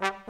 you